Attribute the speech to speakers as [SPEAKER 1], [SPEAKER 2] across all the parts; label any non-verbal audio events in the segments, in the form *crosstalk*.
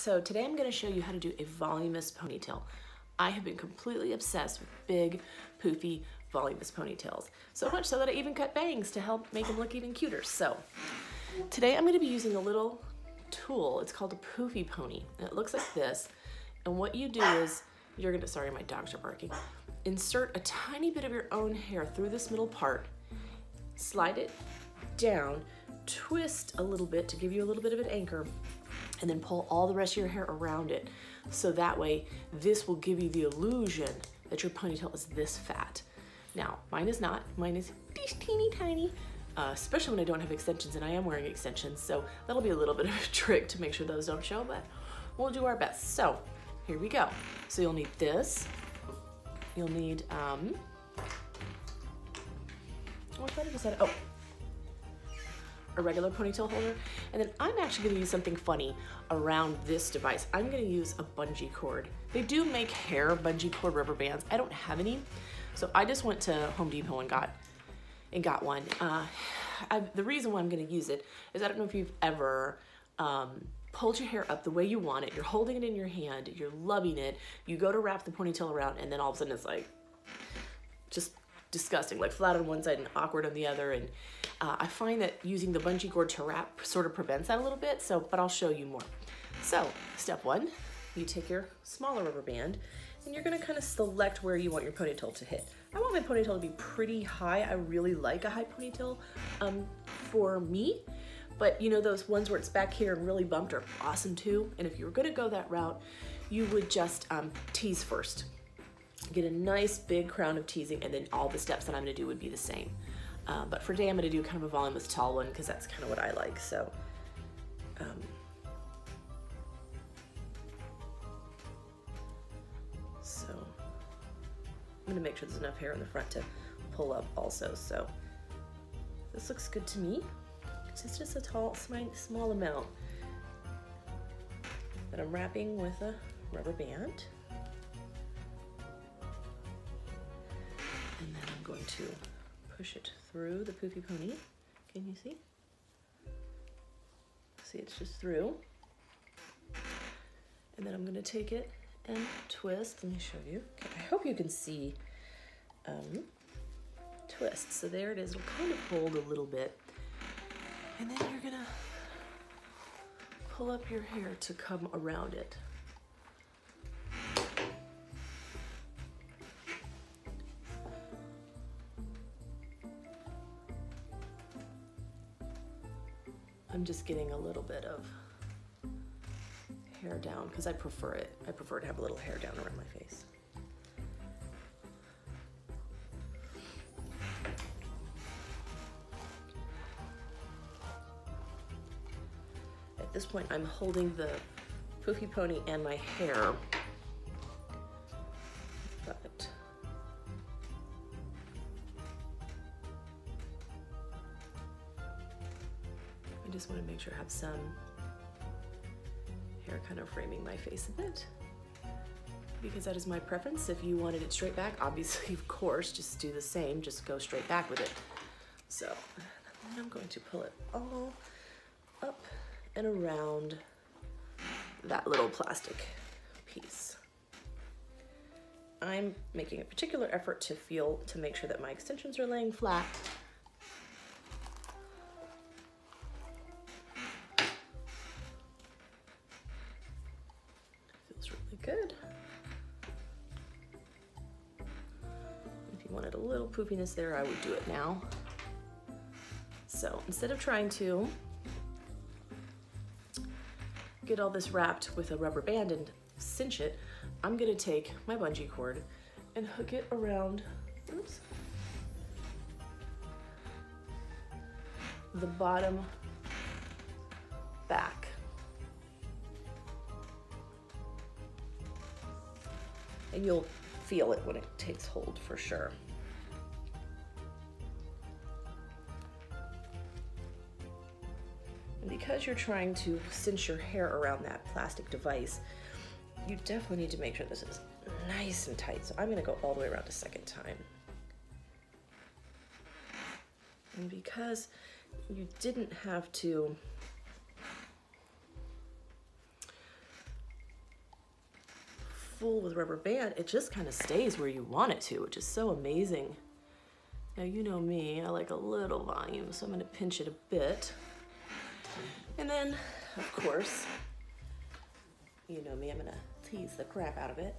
[SPEAKER 1] So today I'm gonna show you how to do a voluminous ponytail. I have been completely obsessed with big, poofy, voluminous ponytails. So much so that I even cut bangs to help make them look even cuter. So today I'm gonna be using a little tool. It's called a poofy pony. And it looks like this. And what you do is, you're gonna, sorry, my dogs are barking. Insert a tiny bit of your own hair through this middle part, slide it down, twist a little bit to give you a little bit of an anchor, and then pull all the rest of your hair around it. So that way, this will give you the illusion that your ponytail is this fat. Now, mine is not, mine is teeny tiny, uh, especially when I don't have extensions and I am wearing extensions. So that'll be a little *laughs* bit of a trick to make sure those don't show, but we'll do our best. So here we go. So you'll need this. You'll need, um, oh, I thought I had, oh, a regular ponytail holder. And then I'm actually gonna use something funny around this device. I'm gonna use a bungee cord. They do make hair bungee cord rubber bands. I don't have any. So I just went to Home Depot and got and got one. Uh, I, the reason why I'm gonna use it is I don't know if you've ever um, pulled your hair up the way you want it. You're holding it in your hand. You're loving it. You go to wrap the ponytail around and then all of a sudden it's like just disgusting, like flat on one side and awkward on the other. And uh, I find that using the bungee cord to wrap sort of prevents that a little bit. So, but I'll show you more. So step one, you take your smaller rubber band and you're gonna kind of select where you want your ponytail to hit. I want my ponytail to be pretty high. I really like a high ponytail um, for me. But you know, those ones where it's back here and really bumped are awesome too. And if you were gonna go that route, you would just um, tease first. Get a nice big crown of teasing and then all the steps that I'm gonna do would be the same. Uh, but for today, I'm gonna do kind of a voluminous tall one because that's kind of what I like. So, um, so I'm gonna make sure there's enough hair in the front to pull up also. So this looks good to me. It's just a tall, small amount that I'm wrapping with a rubber band. Going to push it through the poofy pony. Can you see? See, it's just through. And then I'm gonna take it and twist. Let me show you. Okay, I hope you can see um, twist. So there it is. It'll kind of hold a little bit. And then you're gonna pull up your hair to come around it. I'm just getting a little bit of hair down because I prefer it. I prefer to have a little hair down around my face. At this point, I'm holding the poofy pony and my hair. Just want to make sure I have some hair kind of framing my face a bit because that is my preference. If you wanted it straight back, obviously, *laughs* of course, just do the same, just go straight back with it. So I'm going to pull it all up and around that little plastic piece. I'm making a particular effort to feel, to make sure that my extensions are laying flat wanted a little poofiness there, I would do it now. So instead of trying to get all this wrapped with a rubber band and cinch it, I'm gonna take my bungee cord and hook it around, oops, the bottom back and you'll feel it when it takes hold for sure. And because you're trying to cinch your hair around that plastic device, you definitely need to make sure this is nice and tight. So I'm gonna go all the way around a second time. And because you didn't have to full with rubber band, it just kind of stays where you want it to, which is so amazing. Now you know me, I like a little volume, so I'm gonna pinch it a bit. And then, of course, you know me, I'm gonna tease the crap out of it.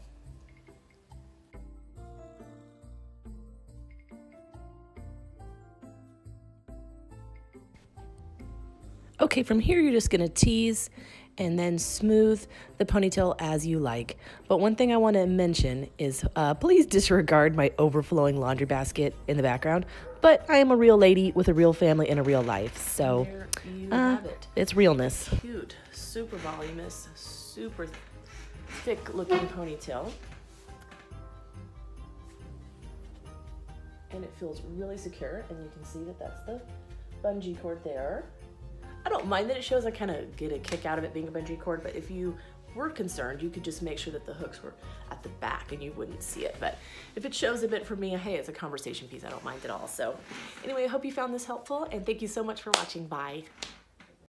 [SPEAKER 1] Okay, from here you're just gonna tease and then smooth the ponytail as you like. But one thing I want to mention is uh, please disregard my overflowing laundry basket in the background. But I am a real lady with a real family and a real life, so uh, it. it's realness. Cute, super voluminous, super thick looking ponytail. And it feels really secure, and you can see that that's the bungee cord there. Don't mind that it shows. I kind of get a kick out of it being a bungee cord, but if you were concerned, you could just make sure that the hooks were at the back and you wouldn't see it. But if it shows a bit for me, hey, it's a conversation piece. I don't mind at all. So anyway, I hope you found this helpful and thank you so much for watching. Bye.